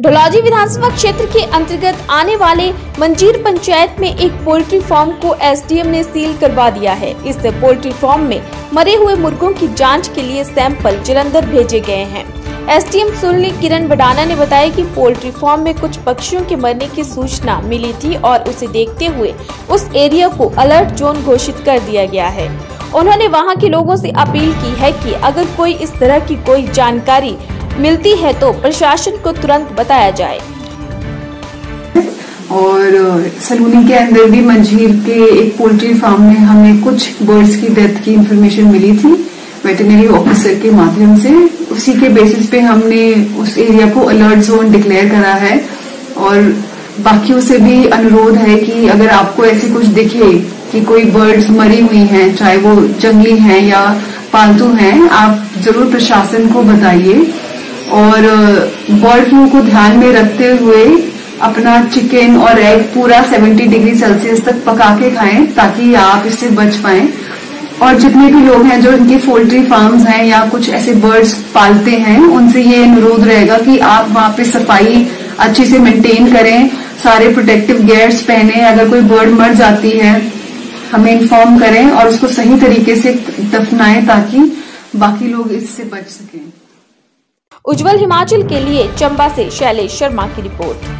ढलौजी विधानसभा क्षेत्र के अंतर्गत आने वाले मंजीर पंचायत में एक पोल्ट्री फार्म को एसडीएम ने सील करवा दिया है। इस पोल्ट्री फार्म में मरे हुए मुर्गों की जाँच के लिए सैंपल जलंधर भेजे गए हैं। एसडीएम सुनली किरण बडाना ने बताया कि पोल्ट्री फार्म में कुछ पक्षियों के मरने की सूचना मिली थी और उसे देखते हुए उस एरिया को अलर्ट जोन घोषित कर दिया गया है। उन्होंने वहाँ के लोगों से अपील की है कि अगर कोई इस तरह की कोई जानकारी मिलती है तो प्रशासन को तुरंत बताया जाए। और सलूनी के अंदर भी मंझीर के एक पोल्ट्री फार्म में हमें कुछ बर्ड्स की डेथ की इन्फॉर्मेशन मिली थी। वेटनरी ऑफिसर के माध्यम से। उसी के बेसिस पे हमने उस एरिया को अलर्ट जोन डिक्लेयर करा है। और बाकियों से भी अनुरोध है कि अगर आपको ऐसे कुछ दिखे कि कोई बर्ड्स मरी हुई हैं, चाहे वो जंगली हैं या पालतू हैं, आप ज़रूर प्रशासन को बताइए। और बर्ड फ्लू को ध्यान में रखते हुए अपना चिकन और एग पूरा 70 डिग्री सेल्सियस तक पका के खाएँ, ताकि आप इससे बच पाएँ। और जितने भी लोग हैं जो इनके पोल्ट्री फार्म्स हैं या कुछ ऐसे बर्ड्स पालते हैं, उनसे ये अनुरोध रहेगा कि आप वहाँ पे सफ़ाई अच्छे से मेंटेन करें, सारे प्रोटेक्टिव गेयर्स पहने। अगर कोई बर्ड मर जाती है, हमें इन्फॉर्म करें और उसको सही तरीके से दफनाएँ, ताकि बाकी लोग इससे बच सकें। उज्जवल हिमाचल के लिए चंबा से शैलेश शर्मा की रिपोर्ट।